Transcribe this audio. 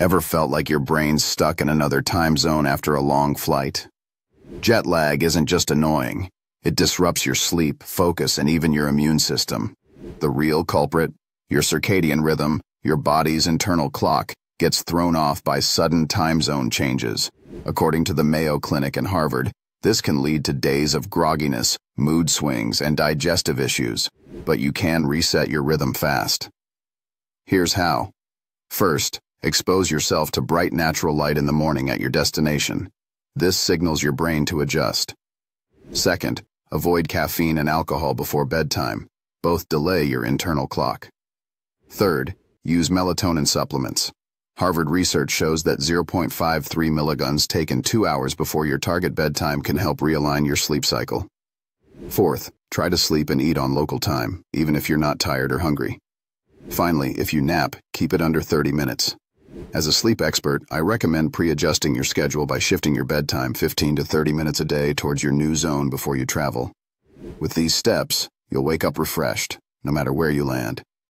Ever felt like your brain's stuck in another time zone after a long flight? Jet lag isn't just annoying. It disrupts your sleep, focus, and even your immune system. The real culprit, your circadian rhythm, your body's internal clock, gets thrown off by sudden time zone changes. According to the Mayo Clinic and Harvard, this can lead to days of grogginess, mood swings, and digestive issues, but you can reset your rhythm fast. Here's how. First, Expose yourself to bright natural light in the morning at your destination. This signals your brain to adjust. Second, avoid caffeine and alcohol before bedtime. Both delay your internal clock. Third, use melatonin supplements. Harvard research shows that 0.53 milligrams taken two hours before your target bedtime can help realign your sleep cycle. Fourth, try to sleep and eat on local time, even if you're not tired or hungry. Finally, if you nap, keep it under 30 minutes. As a sleep expert, I recommend pre-adjusting your schedule by shifting your bedtime 15 to 30 minutes a day towards your new zone before you travel. With these steps, you'll wake up refreshed, no matter where you land.